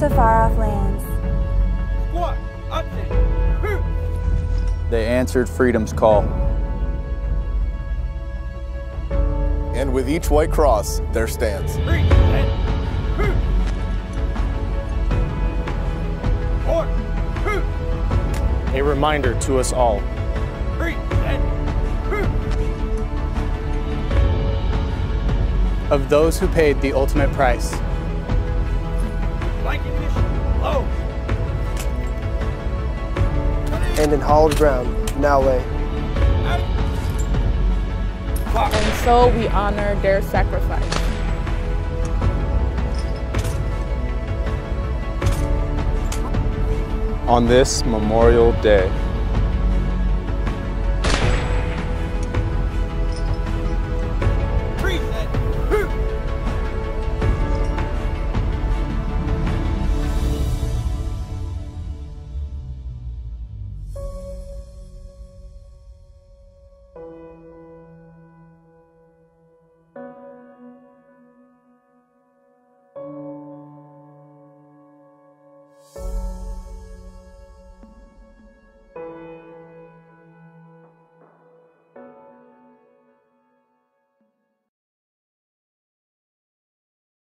to far-off lands. They answered freedom's call. And with each white cross, there stands. A reminder to us all. Of those who paid the ultimate price. And in hallowed ground now lay. And so we honor their sacrifice. On this Memorial Day,